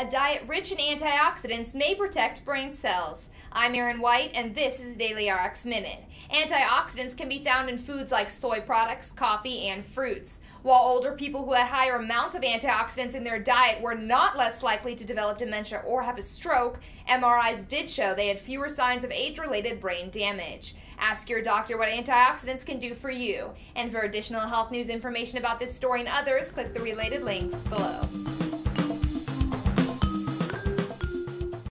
A diet rich in antioxidants may protect brain cells. I'm Erin White, and this is dailyRx Minute. Antioxidants can be found in foods like soy products, coffee, and fruits. While older people who had higher amounts of antioxidants in their diet were not less likely to develop dementia or have a stroke, MRIs did show they had fewer signs of age related brain damage. Ask your doctor what antioxidants can do for you. And for additional health news information about this story and others, click the related links below.